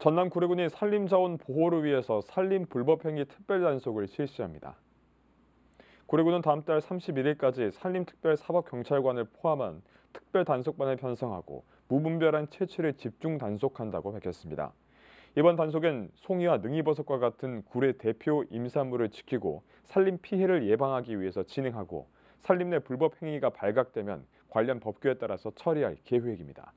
전남 구례군이 산림자원 보호를 위해서 산림 불법행위 특별단속을 실시합니다. 구례군은 다음 달 31일까지 산림특별사법경찰관을 포함한 특별단속반을 편성하고 무분별한 채취를 집중 단속한다고 밝혔습니다. 이번 단속엔 송이와 능이버섯과 같은 구례 대표 임산물을 지키고 산림 피해를 예방하기 위해서 진행하고 산림 내 불법 행위가 발각되면 관련 법규에 따라서 처리할 계획입니다.